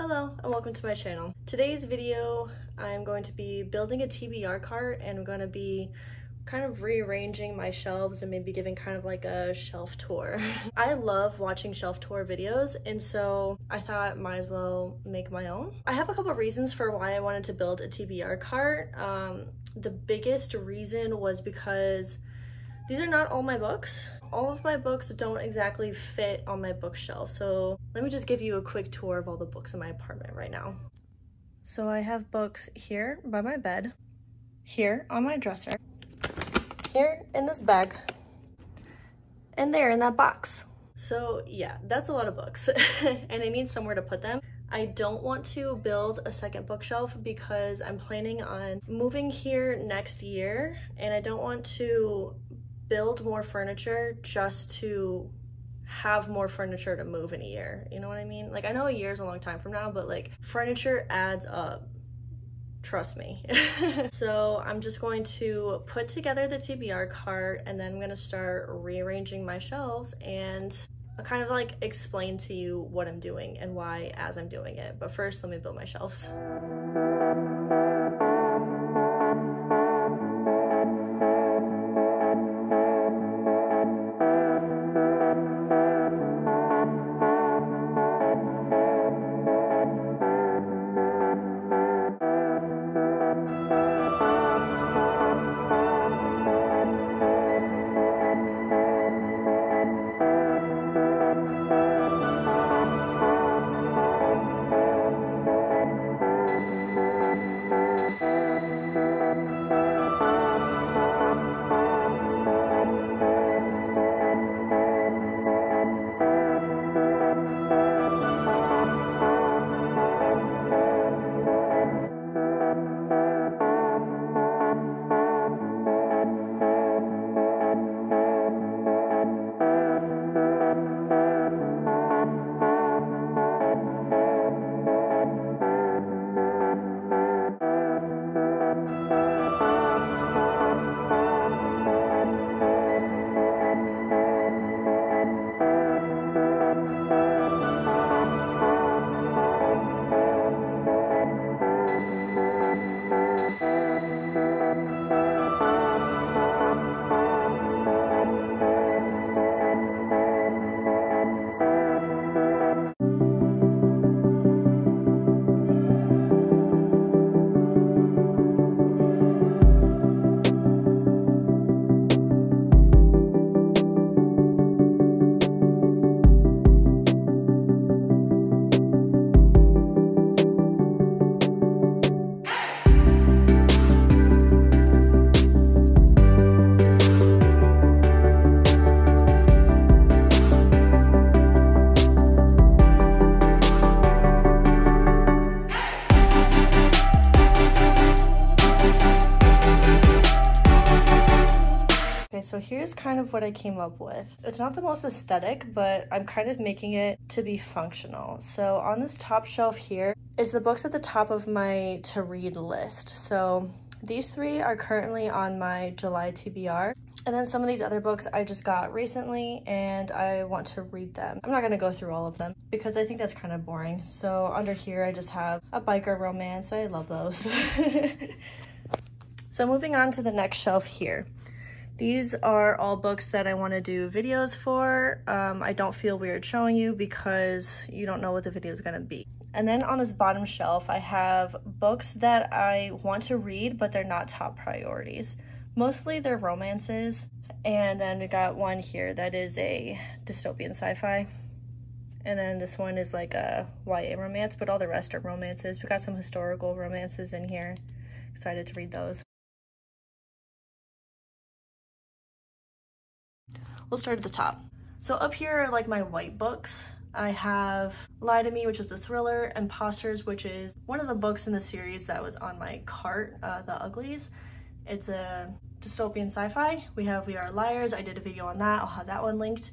Hello and welcome to my channel. Today's video I'm going to be building a TBR cart and I'm going to be kind of rearranging my shelves and maybe giving kind of like a shelf tour. I love watching shelf tour videos and so I thought might as well make my own. I have a couple reasons for why I wanted to build a TBR cart. Um, the biggest reason was because these are not all my books. All of my books don't exactly fit on my bookshelf, so let me just give you a quick tour of all the books in my apartment right now. So I have books here by my bed, here on my dresser, here in this bag, and there in that box. So yeah, that's a lot of books and I need somewhere to put them. I don't want to build a second bookshelf because I'm planning on moving here next year and I don't want to build more furniture just to have more furniture to move in a year. You know what I mean? Like I know a year is a long time from now, but like furniture adds up. Trust me. so I'm just going to put together the TBR cart and then I'm gonna start rearranging my shelves and I'll kind of like explain to you what I'm doing and why as I'm doing it. But first, let me build my shelves. So here's kind of what I came up with. It's not the most aesthetic, but I'm kind of making it to be functional. So on this top shelf here is the books at the top of my to read list. So these three are currently on my July TBR. And then some of these other books I just got recently and I want to read them. I'm not gonna go through all of them because I think that's kind of boring. So under here I just have a biker romance. I love those. so moving on to the next shelf here. These are all books that I want to do videos for. Um, I don't feel weird showing you because you don't know what the video is going to be. And then on this bottom shelf, I have books that I want to read, but they're not top priorities. Mostly they're romances. And then we got one here that is a dystopian sci-fi. And then this one is like a YA romance, but all the rest are romances. We got some historical romances in here. Excited to read those. We'll start at the top. So up here are like my white books. I have Lie to Me, which is a thriller, and Impostors, which is one of the books in the series that was on my cart, uh, The Uglies. It's a dystopian sci-fi. We have We Are Liars. I did a video on that. I'll have that one linked.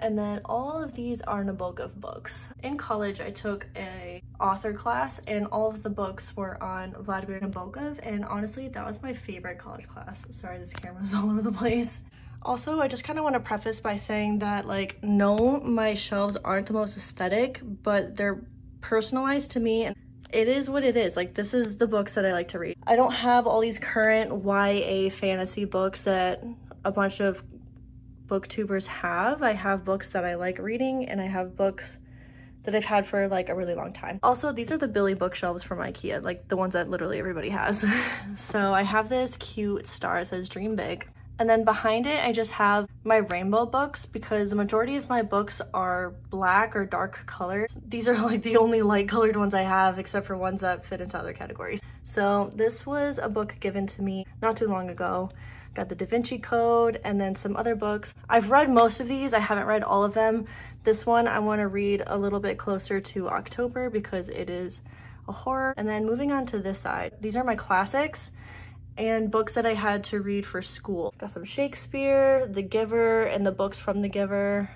And then all of these are Nabokov books. In college, I took a author class and all of the books were on Vladimir Nabokov. And honestly, that was my favorite college class. Sorry, this camera's all over the place. Also, I just kind of want to preface by saying that like, no, my shelves aren't the most aesthetic, but they're personalized to me and it is what it is. Like this is the books that I like to read. I don't have all these current YA fantasy books that a bunch of booktubers have. I have books that I like reading and I have books that I've had for like a really long time. Also, these are the Billy bookshelves from Ikea, like the ones that literally everybody has. so I have this cute star, it says dream big. And then behind it, I just have my rainbow books because the majority of my books are black or dark colors. These are like the only light colored ones I have except for ones that fit into other categories. So this was a book given to me not too long ago. Got the Da Vinci Code and then some other books. I've read most of these, I haven't read all of them. This one I wanna read a little bit closer to October because it is a horror. And then moving on to this side, these are my classics and books that I had to read for school. Got some Shakespeare, The Giver, and the books from The Giver.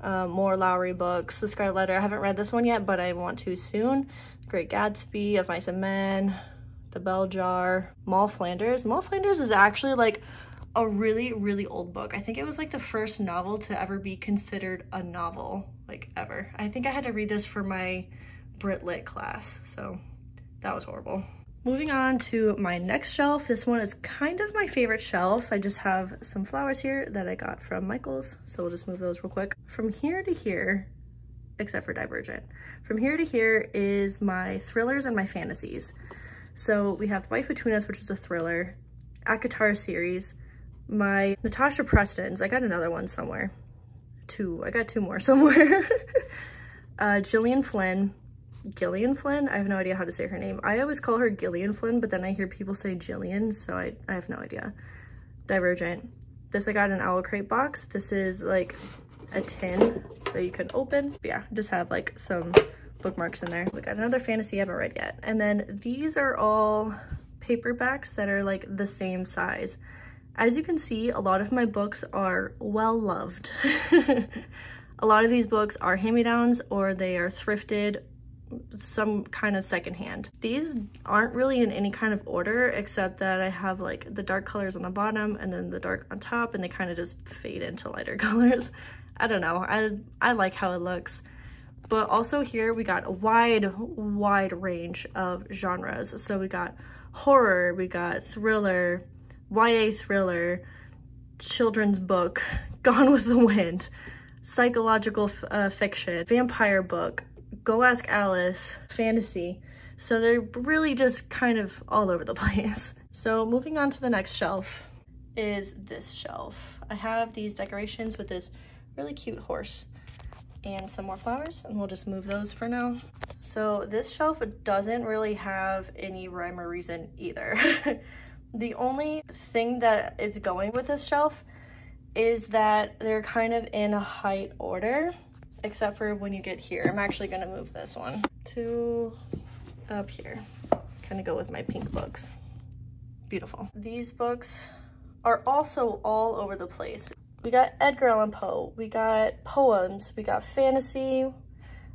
Um, more Lowry books. The Scarlet Letter, I haven't read this one yet, but I want to soon. Great Gatsby, Of Mice and Men, The Bell Jar, Moll Flanders. Moll Flanders is actually like a really, really old book. I think it was like the first novel to ever be considered a novel, like ever. I think I had to read this for my Brit Lit class, so that was horrible. Moving on to my next shelf. This one is kind of my favorite shelf. I just have some flowers here that I got from Michaels. So we'll just move those real quick. From here to here, except for Divergent. From here to here is my thrillers and my fantasies. So we have The Wife Between Us, which is a thriller, ACOTAR series, my Natasha Preston's, I got another one somewhere. Two, I got two more somewhere. uh, Gillian Flynn, Gillian Flynn. I have no idea how to say her name. I always call her Gillian Flynn, but then I hear people say Jillian, so I, I have no idea. Divergent. This I got an Owl Crate box. This is like a tin that you can open. But yeah, just have like some bookmarks in there. We got another fantasy I haven't read yet. And then these are all paperbacks that are like the same size. As you can see, a lot of my books are well loved. a lot of these books are hand-me-downs or they are thrifted some kind of secondhand. These aren't really in any kind of order except that I have like the dark colors on the bottom and then the dark on top and they kind of just fade into lighter colors. I don't know, I, I like how it looks. But also here we got a wide, wide range of genres. So we got horror, we got thriller, YA thriller, children's book, Gone with the Wind, psychological uh, fiction, vampire book, Go Ask Alice, fantasy. So they're really just kind of all over the place. So moving on to the next shelf is this shelf. I have these decorations with this really cute horse and some more flowers and we'll just move those for now. So this shelf doesn't really have any rhyme or reason either. the only thing that is going with this shelf is that they're kind of in a height order except for when you get here. I'm actually gonna move this one to up here. Kind of go with my pink books. Beautiful. These books are also all over the place. We got Edgar Allan Poe, we got poems, we got fantasy.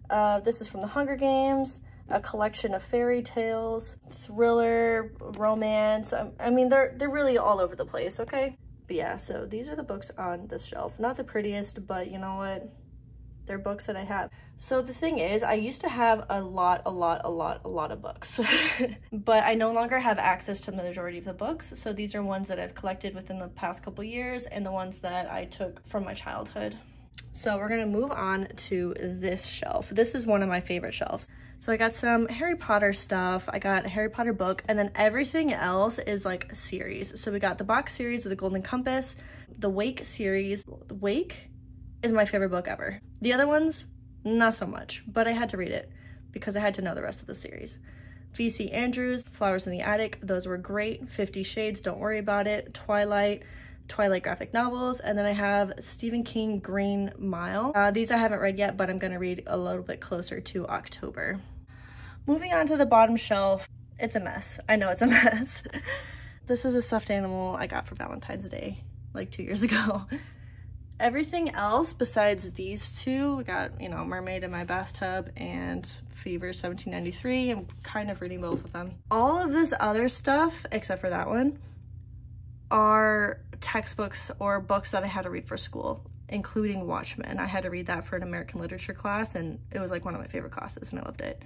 Uh, this is from the Hunger Games, a collection of fairy tales, thriller, romance. I, I mean, they're, they're really all over the place, okay? But yeah, so these are the books on this shelf. Not the prettiest, but you know what? They're books that I have. So the thing is, I used to have a lot, a lot, a lot, a lot of books, but I no longer have access to the majority of the books. So these are ones that I've collected within the past couple years and the ones that I took from my childhood. So we're gonna move on to this shelf. This is one of my favorite shelves. So I got some Harry Potter stuff, I got a Harry Potter book, and then everything else is like a series. So we got the box series of the Golden Compass, the Wake series. Wake is my favorite book ever. The other ones, not so much, but I had to read it because I had to know the rest of the series. V.C. Andrews, Flowers in the Attic, those were great. Fifty Shades, don't worry about it. Twilight, Twilight graphic novels, and then I have Stephen King Green Mile. Uh, these I haven't read yet, but I'm gonna read a little bit closer to October. Moving on to the bottom shelf, it's a mess. I know it's a mess. this is a stuffed animal I got for Valentine's Day like two years ago everything else besides these two, we got, you know, Mermaid in My Bathtub and Fever 1793. I'm kind of reading both of them. All of this other stuff, except for that one, are textbooks or books that I had to read for school. including Watchmen. I had to read that for an American literature class and it was like one of my favorite classes and I loved it.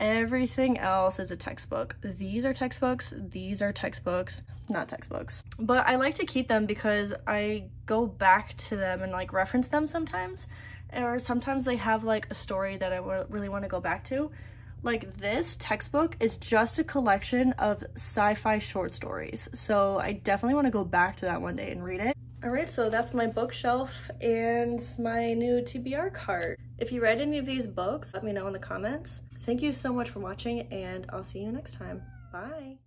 Everything else is a textbook. These are textbooks, these are textbooks, not textbooks. But I like to keep them because I go back to them and like reference them sometimes. Or sometimes they have like a story that I really want to go back to. Like this textbook is just a collection of sci-fi short stories. So I definitely want to go back to that one day and read it. Alright, so that's my bookshelf and my new TBR cart. If you read any of these books, let me know in the comments. Thank you so much for watching and I'll see you next time. Bye!